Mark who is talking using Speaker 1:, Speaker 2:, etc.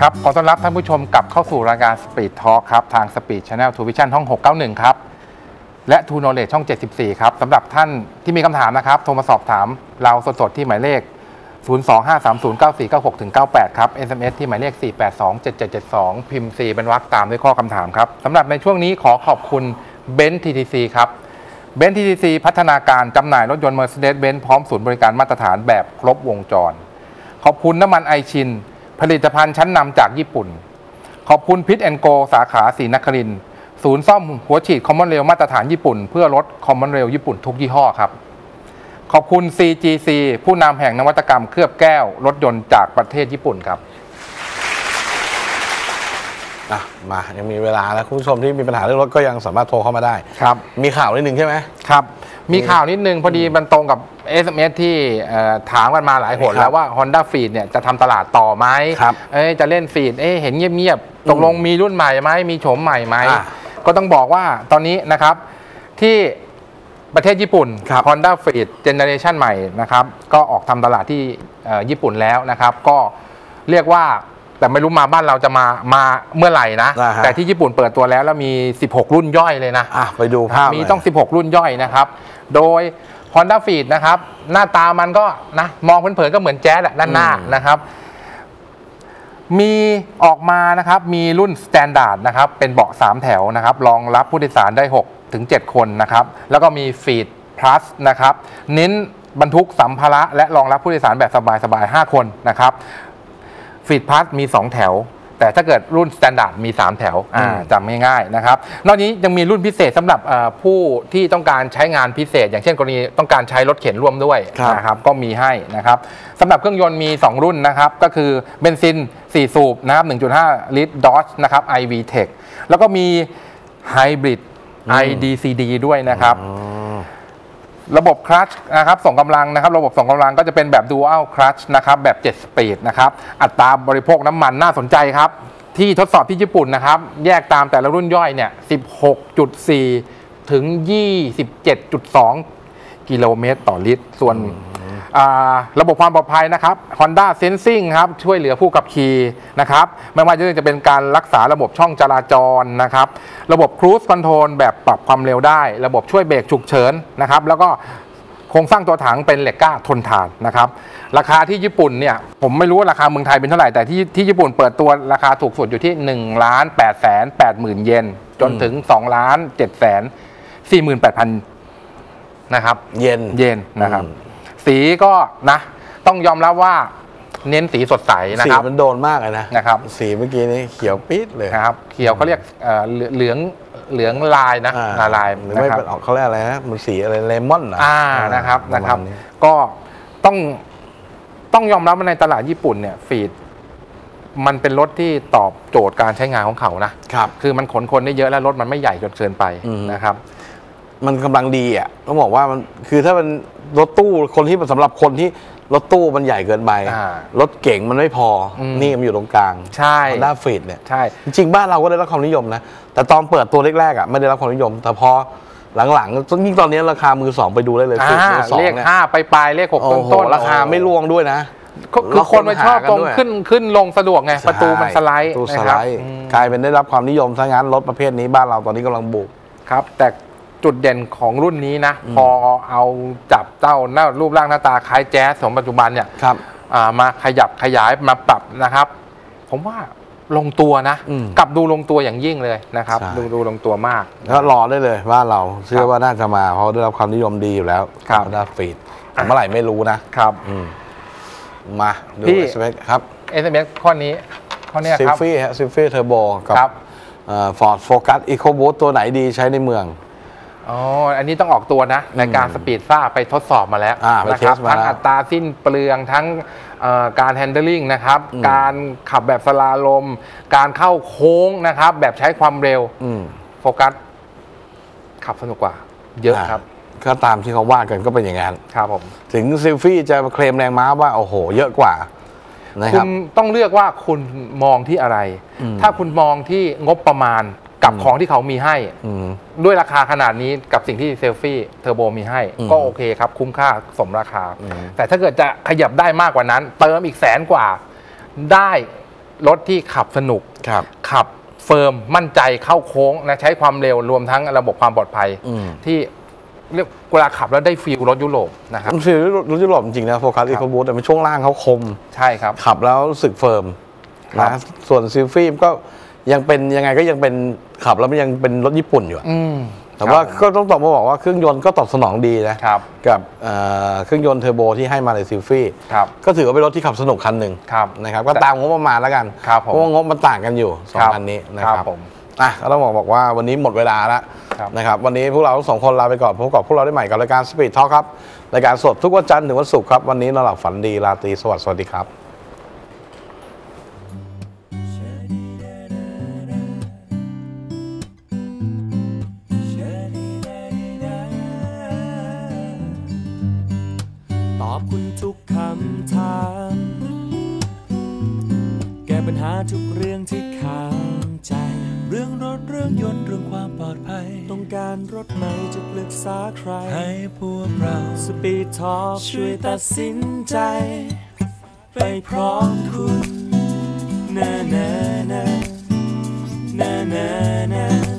Speaker 1: ครับ ขอต้อนรับท่านผู้ชมกลับเข้าสู่รายการ Speed Talk ครับ ทาง Speed Channel TrueVisions ช่อง 691 ครับ และ True Knowledge ช่อง 74 ครับสำหรับท่านที่มีคำถามนะครับ โทรมาสอบถามเราสดๆ ที่หมายเลข 025309496-98 ครับ SMS ที่หมายเลข 4827772 พิมพ์4เว้นวรรคตามด้วยข้อคำถามครับสำหรับในช่วงนี้ขอขอบคุณเบนซ์ TTC ครับเบนซ์ TTC พัฒนาการจำหน่ายรถยนต์ Mercedes-Benz พร้อมศูนย์บริการมาตรฐานแบบครบวงจร ขอบคุณน้ำมันไอชิน ผลิตภัณฑ์ชั้นนำจากญี่ปุ่น ขอบคุณพิทแอนโกสาขาศรีนครินทร์ศูนย์ซ่อมหัวฉีดคอมมอนเรลมาตรฐานญี่ปุ่น เพื่อลดคอมมอนเรลญี่ปุ่นทุกยี่ห้อครับ ขอบคุณ CGC ผู้นำแห่งนวัตกรรมเคลือบแก้ว รถยนต์จากประเทศญี่ปุ่นครับ
Speaker 2: อะมายังมีเวลาแล้วคุณผู้ชมที่มีปัญหาเรื่องรถก็ยังสามารถโทรเข้ามาได้
Speaker 1: ครับ
Speaker 2: มีข่าวนิดหนึ่งใช่ไหม
Speaker 1: ครับ มีข่าวนิดนึงพอดีมันตรงกับ SMS ที่เอ่อถามกันมาหลายหน
Speaker 2: ครับ
Speaker 1: แล้วว่า Honda f e e d เนี่ยจะทำตลาดต่อไหม
Speaker 2: ครับ
Speaker 1: เอ้ยจะเล่นฟีดเอ้ยเห็นเงียบๆตกลงมีรุ่นใหม่ไหมมีโฉมใหม่ไหม
Speaker 2: อะ
Speaker 1: ก็ต้องบอกว่าตอนนี้นะครับที่ประเทศญี่ปุ่น
Speaker 2: ครับ
Speaker 1: Honda f e e d Generation ใหม่นะครับก็ออกทำตลาดที่เอ่อญี่ปุ่นแล้วนะครับ ก็เรียกว่าแต่ไม่รู้มาบ้านเราจะมามาเมื่อไหร่นะ
Speaker 2: อ่าฮะ
Speaker 1: แต่ที่ญี่ปุ่นเปิดตัวแล้วแล้วมี 16 รุ่นย่อยเลยนะ
Speaker 2: อะไปดูภาพ
Speaker 1: มี
Speaker 2: หน่ย
Speaker 1: ต้อง 16 รุ่นย่อยนะครับ โดย Honda f e e d นะครับ หน้าตามันก็นะมองเผินๆก็เหมือนแจ๊สแหละด้านหน้า
Speaker 2: อืม
Speaker 1: นะครับ มีออกมานะครับ มีรุ่น Standard นะครับ เป็นเบาะ 3 แถวนะครับ รองรับผู้โดยสารได้ 6 ถึง 7 คนนะครับ แล้วก็มี Feed Plus นะครับ เน้นบรรทุกสัมภาระและรองรับผู้โดยสารแบบสบายๆ5คนนะครับFreed Plus มี 2 แถว แต่ถ้าเกิดรุ่น standard มี 3 แถวอ่า
Speaker 2: อืม
Speaker 1: จำง่ายๆนะครับ นอกนี้ยังมีรุ่นพิเศษสำหรับเอ่อผู้ที่ต้องการใช้งานพิเศษ อย่างเช่นกรณีต้องการใช้รถเข็นร่วมด้วย
Speaker 2: ครับ
Speaker 1: นะครับก็มีให้นะครับสำหรับเครื่องยนต์มี 2 รุ่นนะครับ ก็คือเบนซิน 4 สูบนะครับ 1.5 ลิตร DOHC นะครับ i-VTEC แล้วก็มีไฮบริด i-DCD ด้วยนะครับ
Speaker 2: อ๋อ
Speaker 1: ระบบคลัตชนะครับส่งกำลังนะครับ ระบบส่งกำลังก็จะเป็นแบบ dual clutch นะครับแบบ 7 speed นะครับ อัตราบริโภคน้ำมันน่าสนใจครับ ที่ทดสอบที่ญี่ปุ่นนะครับ แยกตามแต่ละรุ่นย่อยเนี่ย 16.4 ถึง 27.2 กิโลเมตรต่อลิตร ส่วน ระบบความปลอดภัยนะครับ Honda Sensing ครับช่วยเหลือผู้ขับขี่นะครับไม่ว่าจะเป็นการรักษาระบบช่องจราจรนะครับ ระบบ Cruise Control แบบปรับความเร็วได้ ระบบช่วยเบรกฉุกเฉินนะครับ แล้วก็โครงสร้างตัวถังเป็นเหล็กกล้าทนทานนะครับ ราคาที่ญี่ปุ่นเนี่ยผมไม่รู้ว่าราคาเมืองไทยเป็นเท่าไหร่ แต่ที่ที่ญี่ปุ่นเปิดตัวราคาถูกสุดอยู่ที่1ล้าน8แสน8หมื่นเยนจนถึง2ล้าน7แสน4หมื่น8พันนะครับ
Speaker 2: เย็น
Speaker 1: เยนนะครับ
Speaker 2: อืม
Speaker 1: สีก็นะ ต้องยอมรับว่าเน้นสีสดใสนะ
Speaker 2: สี
Speaker 1: ครับ
Speaker 2: มันโดนมากเลยนะ
Speaker 1: นะครับ
Speaker 2: สีเมื่อกี้นี้เขียวปิดเลย
Speaker 1: นะครับ เขียวเขาเรียกเอ่อเหลืองเหลืองลายนะ
Speaker 2: อ่
Speaker 1: ลายลาย
Speaker 2: หรือ
Speaker 1: นะ
Speaker 2: ไม่
Speaker 1: ครับ
Speaker 2: เป็นออกเขาเรียกอะไรนะมันสีอะไรเลมอนเหรอ
Speaker 1: อ่า
Speaker 2: อ่า
Speaker 1: นะครับ
Speaker 2: ป
Speaker 1: นะครับ
Speaker 2: มาณ
Speaker 1: ก็ต้องต้องยอมรับว่าในตลาดญี่ปุ่นเนี่ยฟีดมันเป็นรถที่ตอบโจทย์การใช้งานของเขานะ
Speaker 2: ครับ
Speaker 1: คือมันขนคนได้เยอะและรถมันไม่ใหญ่จนเกินไป
Speaker 2: อืม
Speaker 1: นะครับ
Speaker 2: มันกำลังดีอะต้องบอกว่ามันคือถ้ามันรถตู้คนที่สำหรับคนที่รถตู้มันใหญ่เกินไป
Speaker 1: อ่าร
Speaker 2: ถเก่งมันไม่พออ
Speaker 1: ม
Speaker 2: นี่มันอยู่ตรงกลาง
Speaker 1: ใช่
Speaker 2: ด้าฟีดเนี่ย
Speaker 1: ใช่
Speaker 2: จริงๆบ้านเราก็ได้รับความนิยมนะแต่ตอนเปิดตัวแรกๆอะไม่ได้รับความนิยม แต่พอหลังๆยิ่งตอนนี้ราคามือสองไปดูได้เลย
Speaker 1: อ่า
Speaker 2: ฟีดมือสอง
Speaker 1: เลข
Speaker 2: เนี่ย
Speaker 1: ห้าไปปลายๆเลขหก
Speaker 2: โอ้
Speaker 1: ต้น
Speaker 2: โห
Speaker 1: ต้น
Speaker 2: ราคาไม่ร่วงด้วยนะ
Speaker 1: คือคนมันชอบตรง
Speaker 2: แล้วคนหากันด้วย
Speaker 1: ขึ้นขึ้นลงสะดวกไงประตูมันสไลด์
Speaker 2: ประตูส
Speaker 1: นะค
Speaker 2: ไล
Speaker 1: รับ
Speaker 2: ด์
Speaker 1: อืม
Speaker 2: กลายเป็นได้รับความนิยมถ้างั้นรถประเภทนี้บ้านเราตอนนี้กำลังบุก
Speaker 1: ครับ แต่ จุดเด่นของรุ่นนี้นะ พอเอาจับเจ้าหน้ารูปร่างหน้าตาคล้ายแจ๊สของปัจจุบันเนี่ย
Speaker 2: ครับ
Speaker 1: อ่ามาขยับขยายมาปรับนะครับ ผมว่าลงตัวนะ
Speaker 2: อืม
Speaker 1: กลับดูลงตัวอย่างยิ่งเลยนะครับ
Speaker 2: ใช่
Speaker 1: ดูดูลงตัวมาก
Speaker 2: ก็รอได้เลยบ้านเราเชื่อว่าน่าจะมาเพราะได้รับความนิยมดีอยู่แล้ว
Speaker 1: ครับ
Speaker 2: ด้าฟีดแต่เมื่อไหร่ไม่รู้นะครับอืมมาดู
Speaker 1: พี่
Speaker 2: สเปคครับ
Speaker 1: SMS ข้อนี้ข้อเนี้ย
Speaker 2: ซิ
Speaker 1: ครับ
Speaker 2: ฟี่ฮะซิฟี่เทอร์โบกับ
Speaker 1: ครับ
Speaker 2: ฟอร์ดโฟกัสอีโคบูตัวไหนดีใช้ในเมือง
Speaker 1: อ๋อ อันนี้ต้องออกตัวนะ ในการสปีดซ่าไปทดสอบมาแล้ว
Speaker 2: อ่าไป
Speaker 1: นะครั
Speaker 2: เทสมา
Speaker 1: ทั้ง
Speaker 2: แล้ว
Speaker 1: อัตราสิ้นเปลืองทั้งเอ่อการ handling นะครับ
Speaker 2: อืม
Speaker 1: การขับแบบ slalom การเข้าโค้งนะครับ แบบใช้ความเร็ว
Speaker 2: อืม
Speaker 1: โฟกัส ขับสนุกกว่า เยอะครับ
Speaker 2: ก็ตามที่เขาว่ากันก็เป็นอย่างนั้น
Speaker 1: ครับผม
Speaker 2: ถึง Sylphy จะเคลมแรงม้าว่า โอ้โห เยอะกว่านะครับคุ
Speaker 1: ณต้องเลือกว่าคุณมองที่อะไร
Speaker 2: อืม
Speaker 1: ถ้าคุณมองที่งบประมาณ กับ
Speaker 2: อืม
Speaker 1: ของที่เขามีให้
Speaker 2: อืม
Speaker 1: ด้วยราคาขนาดนี้กับสิ่งที่ Sylphy Turbo มีให้
Speaker 2: อืม
Speaker 1: ก็โอเคครับ คุ้มค่าสมราคา
Speaker 2: อืม
Speaker 1: แต่ถ้าเกิดจะขยับได้มากกว่านั้น เติมอีกแสนกว่า ได้รถที่ขับสนุก
Speaker 2: ครับ
Speaker 1: ขับ firm มั่นใจเข้าโค้งและใช้ความเร็วรวมทั้งระบบความปลอดภัย
Speaker 2: อืม
Speaker 1: ที่เรียกเวลาขับแล้วได้ feel รถยุโรปนะครับ
Speaker 2: มันคือรถยุโรปจริงๆนะ Focus EcoBoost แต่มันช่วงล่างเขาคม
Speaker 1: ใช่ครับ
Speaker 2: ขับแล้วรู้สึก firm นะ
Speaker 1: ครับ
Speaker 2: ส่วน Sylphy ก็ ยังเป็นยังไงก็ยังเป็นขับแล้วมันยังเป็นรถญี่ปุ่นอยู่อะ
Speaker 1: อืม
Speaker 2: แต่ว่า
Speaker 1: ครับ
Speaker 2: ก็ต้องตอบมาบอกว่าเครื่องยนต์ก็ตอบสนองดีนะครับ กับเอ่อเครื่องยนต์เทอร์โบที่ให้มาในซิลฟี่
Speaker 1: ครับ
Speaker 2: ก็ถือว่าเป็นรถที่ขับสนุกคันหนึ่ง
Speaker 1: ครับ
Speaker 2: นะครับก็ตามงบประมาณแล้วกัน
Speaker 1: ครับผม
Speaker 2: เพราะว่างบมันต่างกันอยู่สองคันนี้นะค
Speaker 1: ครั
Speaker 2: รับบ
Speaker 1: ผม
Speaker 2: อะก็ต้องบอกบอกว่าวันนี้หมดเวลาแล้ว
Speaker 1: ครับ
Speaker 2: นะครับวันนี้พวกเราทั้งสองคนลาไปก่อนพบกับพวกเราได้ใหม่กับรายการ Speed Talk ครับรายการสดทุกวันจันทร์ถึงวันศุกร์ครับวันนี้นอนหลับฝันดีราตรีสวัสดิ์สวัสดีครับ
Speaker 3: ตอบคุณทุกคำถาม แก้ปัญหาทุกเรื่องที่ค้างใจ เรื่องรถเรื่องยนต์เรื่องความปลอดภัย ต้องการรถไหนจะปรึกษาใคร ให้พวกเราสปีดทอล์ช่วยตัดสินใจ ไปพร้อมคุณแน่แน่แน่แน่แน่แน่